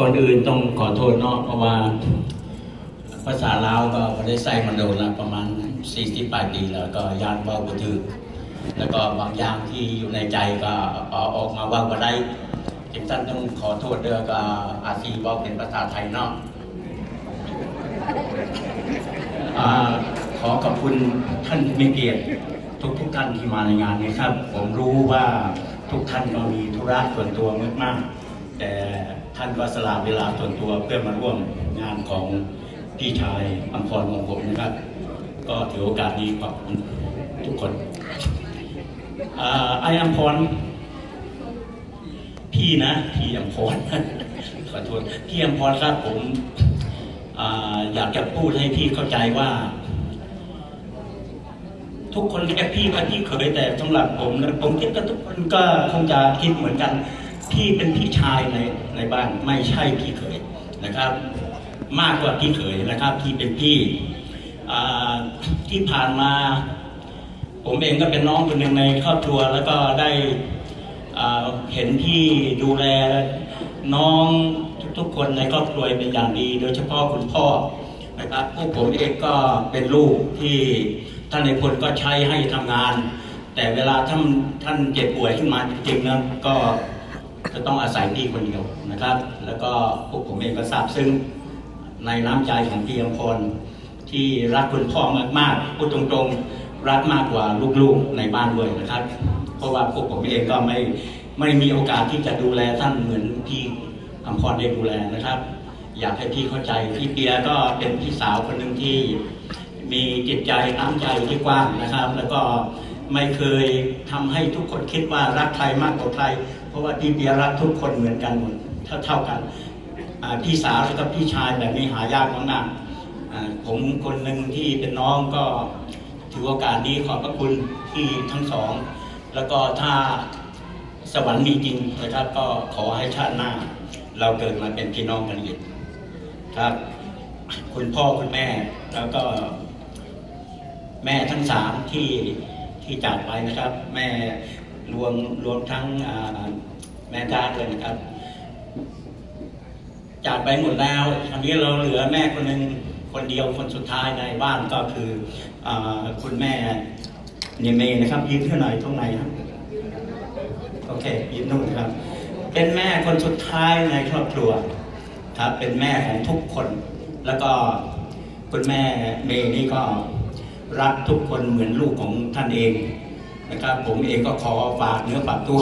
ก่อนอื่นต้องขอโทษเนาะเพราะว่า ภาษาลาวก็ได้ใส่มันโดนละประมาณ40ปลายปีแล้วก็ยานเว้าบ่ถึกแล้วก็บางอย่างที่อยู่ในใจก็ออกมาว้าบ่ได้จึงท่านต้องขอโทษเด้อก็อาจสิเว้าเป็นภาษาไทยเนาะขอขอบคุณท่านมีเกียรติทุกทุกท่านที่มาในงานนี้ครับ ผมรู้ว่าทุกท่านก็มีธุระส่วนตัวมากๆแต่ ท่านก็สละเวลาส่วนตัวเพื่อมาร่วมงานของพี่ชายอัมพรของผมนะครับ ก็ถือโอกาสนี้ขอบคุณทุกคนอ่าไออัมพรพี่นะพี่อัมพรขอโทษพี่อัมพรครับผมออยากจะพูดให้พี่เข้าใจว่า ทุกคนเรียกพี่ว่าพี่เคยแต่สำหรับผมนะผมคิดว่าทุกคนก็คงจะคิดเหมือนกัน พี่เป็นพี่ชายในในบ้านไม่ใช่พี่เคยนะครับ มากกว่าพี่เขยนะครับที่เป็นพี่ที่ผ่านมา ผมเองก็เป็นน้องคนหนึ่งในครอบครัวแล้วก็ได้เห็นพี่ดูแลน้องทุกๆคนในครอบครัวเป็นอย่างดี โดยเฉพาะคุณพ่อนะครับพวกผมเองก็เป็นลูกที่ท่านในพลก็ใช้ให้ทำงาน แต่เวลาท่านท่านเจ็บป่วยขึ้นมาจริงๆนะก็ จะต้องอาศัยพี่คนเดียวนะครับ แล้วก็พวกผมเองก็ทราบซึ้งในน้ำใจของพี่อมพรที่รักคุณพ่อมากๆพูดตรงๆ รักมากกว่าลูกๆในบ้านด้วยนะครับ เพราะว่าพวกผมเองก็ไม่ไม่มีโอกาสที่จะดูแลท่านเหมือนพี่อมพรได้ดูแลนะครับ อยากให้พี่เข้าใจพี่เปียก็เป็นพี่สาวคนหนึ่งที่มีจิตใจน้ำใจที่กว้างนะครับ แล้วก็ ไม่เคยทำให้ทุกคนคิดว่ารักใครมากกว่าใคร เพราะว่าพี่เปียรักทุกคนเหมือนกันหมดเท่าเท่ากันพี่สาวแล้วก็พี่ชายแบบนี้หายากมากๆผมคนหนึ่งที่เป็นน้องก็ถือโอกาสนี้ขอบพระคุณที่ทั้งสอง แล้วก็ถ้าสวรรค์มีจริงนะครับก็ขอให้ชาติหน้า เราเกิดมาเป็นพี่น้องกันอีกครับ คุณพ่อคุณแม่แล้วก็แม่ทั้งสามที่ ที่จากไปนะครับ แม่รวมรวมทั้งแม่จ้าเลยนะครับ จากไปหมดแล้วคราวนี้เราเหลือแม่คนหนึ่งคนเดียวคนสุดท้ายในบ้านก็คืออคุณแม่เนเมนะครับยืนเท่าไหร่ตรงไหนครับโอเคยืนนู่นครับ เป็นแม่คนสุดท้ายในครอบครัวครับเป็นแม่ของทุกคน แล้วก็คุณแม่เมย์นี่ก็ รักทุกคนเหมือนลูกของท่านเองนะครับผมเองก็ขอฝากเนื้อฝากตัว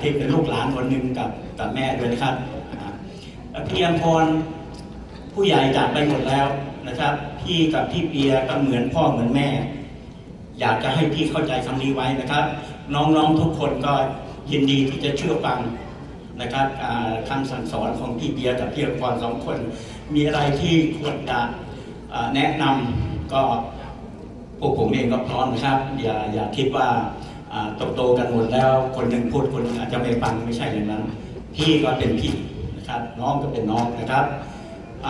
ที่เป็นลูกหลานคนหนึ่งกับกับแม่ด้วยนะครับอ่าพี่อมพรผู้ใหญ่จากไปหมดแล้วนะครับ พี่กับพี่เปียก็เหมือนพ่อเหมือนแม่ อยากจะให้พี่เข้าใจคำนี้ไว้นะครับ น้องๆทุกคนก็ยินดีที่จะเชื่อฟังนะครับคำสั่งสอนของพี่เบียกับพี่อมพรสองคน มีอะไรที่ควรจะแนะนำก็ วกผมเองก็พร้อมนะครับ อย่าอย่าคิดว่าอ่าโตกันหมดแล้ว คนหนึ่งพูดคนอาจจะไม่ฟังไม่ใช่อย่างนั้น พี่ก็เป็นพี่นะครับ น้องก็เป็นน้องนะครับอ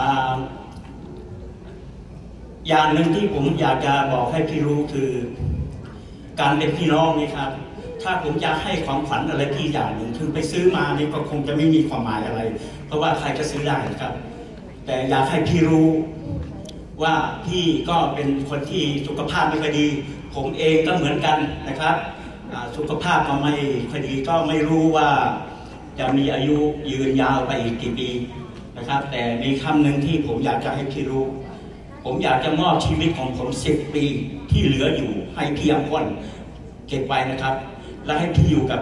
อย่างหนึ่งที่ผมอยากจะบอกให้พี่รู้คือ การเป็นพี่น้องนี่ครับ ถ้าผมจะให้ความฝันอะไรพี่อย่างหนึ่งคือไปซื้อมานี่ก็คงจะไม่มีความหมายอะไร เพราะว่าใครก็ซื้อได้นะครับ แต่อยากให้พี่รู้ ว่าพี่ก็เป็นคนที่สุขภาพไม่ค่อยดี ผมเองก็เหมือนกันนะครับสุขภาพก็ไม่ค่อยดีก็ไม่รู้ว่าจะมีอายุยืนยาวไปอีกกี่ปีนะครับ แต่มีคำหนึ่งที่ผมอยากจะให้พี่รู้ ผมอยากจะมอบชีวิตของผมสิบปีที่เหลืออยู่ให้พี่อมพลเก็บไว้นะครับ และให้พี่อยู่กับ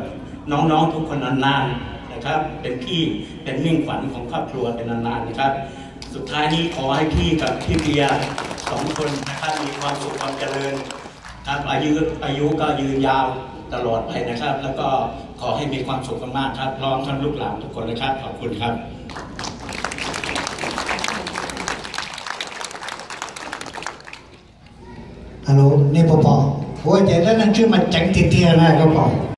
น้องๆทุกคนนานๆนะครับ เป็นพี่เป็นมิ่งขวัญของครอบครัวเป็นนานๆนะครับ สุดท้ายนี้ขอให้พี่กับพี่เบียร์สองคนนะครับมีความสุขความเจริญครับอายุอายุก็ยืนยาวตลอดไปนะครับ แล้วก็ขอให้มีความสุขมากๆครับพร้อมทั้งลูกหลานทุกคนนะครับ ขอบคุณครับ Alo, ni Papa. Ủa vậy đó nó chưa mà chẳng tiền tiền ra các bạn.